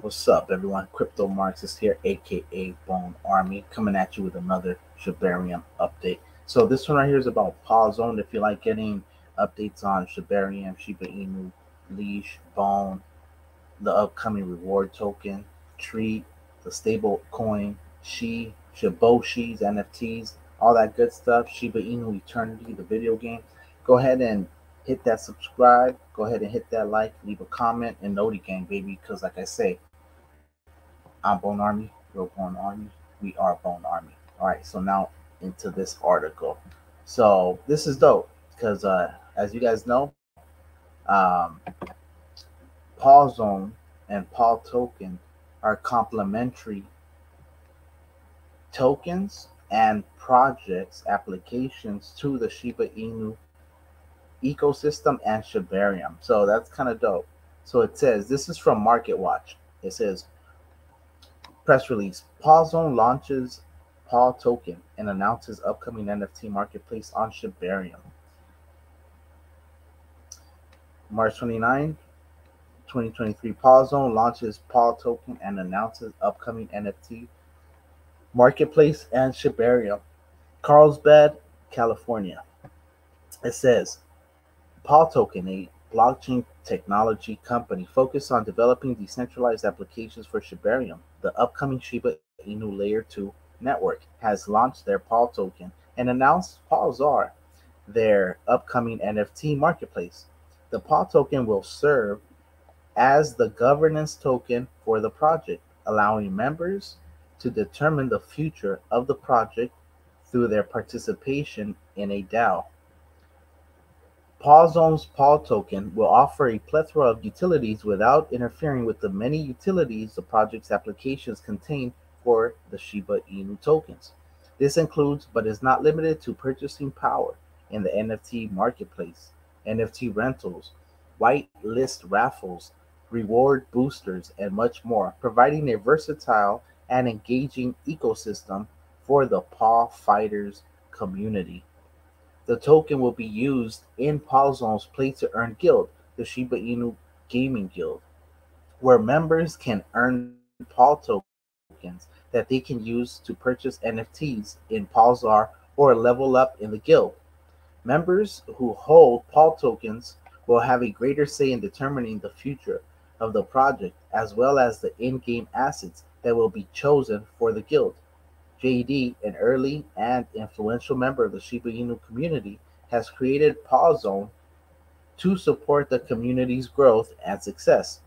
What's up, everyone? Crypto Marxist here, aka Bone Army, coming at you with another Shibarium update. So this one right here is about Paw Zone. If you like getting updates on Shibarium, Shiba Inu, Leash, Bone, the upcoming reward token, Treat, the stable coin, SHI, Shiboshi's NFTs, all that good stuff, Shiba Inu Eternity, the video game, go ahead and hit that subscribe. Go ahead and hit that like, leave a comment, and Noti Gang, baby. Because, like I say, I'm Bone Army. We're Bone Army. We are Bone Army. All right, so now into this article. So this is dope because, uh, as you guys know, um, Paw Zone and Paw Token are complementary tokens and projects applications to the Shiba Inu ecosystem and Shibarium. So that's kind of dope. So it says this is from Market Watch. It says press release: Paw Zone launches Paw Token and announces upcoming NFT marketplace on Shibarium. March 29, 2023, Paw Zone launches Paw Token and announces upcoming NFT marketplace and Shibarium. Carlsbad, California. It says Paw Token, a blockchain technology company focused on developing decentralized applications for Shibarium, the upcoming Shiba Inu Layer 2 network, has launched their Paw Token and announced PawZaar, their upcoming NFT marketplace. The Paw Token will serve as the governance token for the project, allowing members to determine the future of the project through their participation in a DAO. Pawzone's Paw token will offer a plethora of utilities without interfering with the many utilities the project's applications contain for the Shiba Inu tokens. This includes, but is not limited to, purchasing power in the NFT marketplace, NFT rentals, whitelist raffles, reward boosters, and much more, providing a versatile and engaging ecosystem for the Paw Fighters community. The token will be used in Pawzone's Play to Earn Guild, the Shiba Inu Gaming Guild, where members can earn Paw tokens that they can use to purchase NFTs in PawZaar or level up in the guild. Members who hold Paw tokens will have a greater say in determining the future of the project as well as the in-game assets that will be chosen for the guild. JD, an early and influential member of the Shiba Inu community, has created Paw Zone to support the community's growth and success.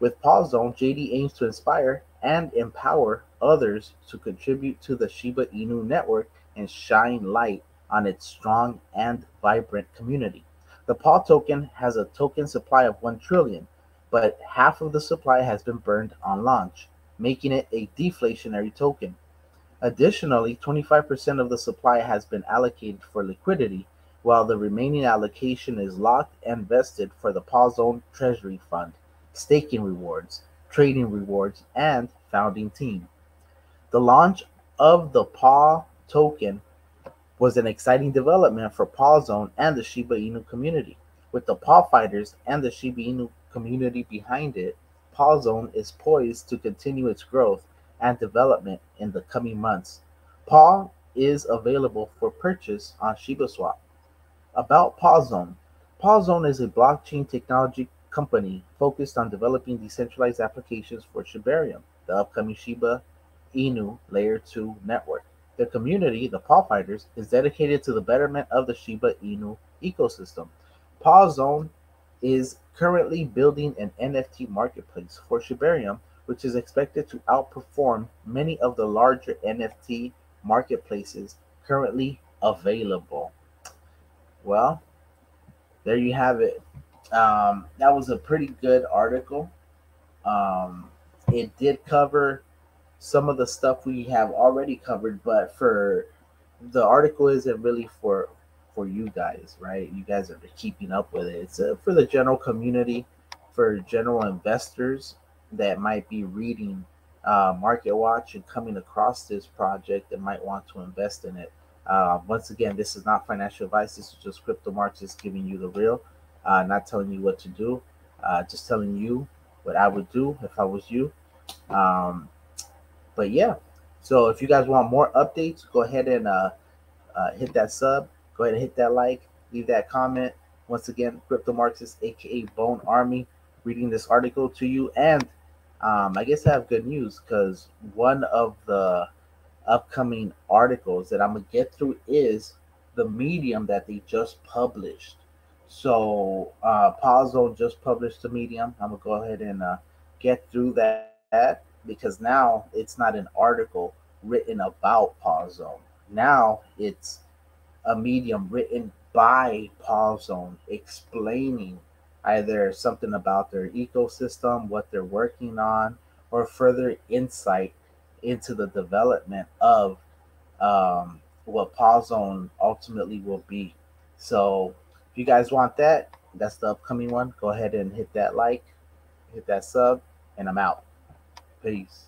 With Paw Zone, JD aims to inspire and empower others to contribute to the Shiba Inu network and shine light on its strong and vibrant community. The Paw token has a token supply of 1 trillion, but half of the supply has been burned on launch, making it a deflationary token. Additionally, 25% of the supply has been allocated for liquidity, while the remaining allocation is locked and vested for the Paw Zone Treasury Fund, staking rewards, trading rewards, and founding team. The launch of the Paw token was an exciting development for Paw Zone and the Shiba Inu community. With the Paw Fighters and the Shiba Inu community behind it, Paw Zone is poised to continue its growth and development in the coming months. Paw is available for purchase on ShibaSwap. About Pawzone. Pawzone is a blockchain technology company focused on developing decentralized applications for Shibarium, the upcoming Shiba Inu Layer 2 network. The community, the Paw Fighters, is dedicated to the betterment of the Shiba Inu ecosystem. Pawzone is currently building an NFT marketplace for Shibarium which is expected to outperform many of the larger NFT marketplaces currently available. Well, there you have it. Um, that was a pretty good article. Um, it did cover some of the stuff we have already covered, but for the article isn't really for for you guys, right? You guys are keeping up with it. It's uh, for the general community, for general investors that might be reading uh, Market Watch and coming across this project and might want to invest in it. Uh, once again, this is not financial advice. This is just Crypto Marxist giving you the real, uh, not telling you what to do, uh, just telling you what I would do if I was you. Um, but yeah, so if you guys want more updates, go ahead and uh, uh, hit that sub. Go ahead and hit that like. Leave that comment. Once again, Crypto Marxist, aka Bone Army, reading this article to you. And um, I guess I have good news because one of the upcoming articles that I'm gonna get through is the medium that they just published. So uh Paw just published the medium. I'm gonna go ahead and uh, get through that because now it's not an article written about Paw Now it's a medium written by Paw explaining either something about their ecosystem, what they're working on, or further insight into the development of um, what Paw Zone ultimately will be. So if you guys want that, that's the upcoming one. Go ahead and hit that like, hit that sub, and I'm out. Peace.